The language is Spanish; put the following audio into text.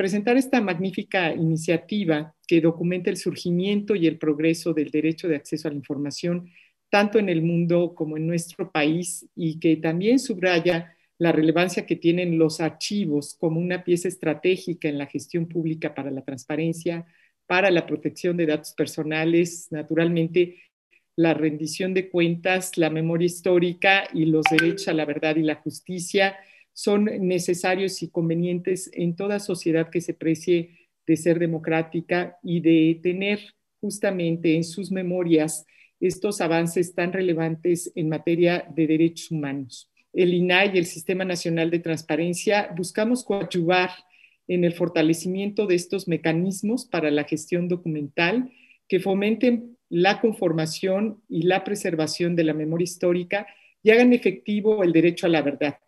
presentar esta magnífica iniciativa que documenta el surgimiento y el progreso del derecho de acceso a la información, tanto en el mundo como en nuestro país, y que también subraya la relevancia que tienen los archivos como una pieza estratégica en la gestión pública para la transparencia, para la protección de datos personales, naturalmente la rendición de cuentas, la memoria histórica y los derechos a la verdad y la justicia son necesarios y convenientes en toda sociedad que se precie de ser democrática y de tener justamente en sus memorias estos avances tan relevantes en materia de derechos humanos el INAI y el Sistema Nacional de Transparencia, buscamos coadyuvar en el fortalecimiento de estos mecanismos para la gestión documental que fomenten la conformación y la preservación de la memoria histórica y hagan efectivo el derecho a la verdad.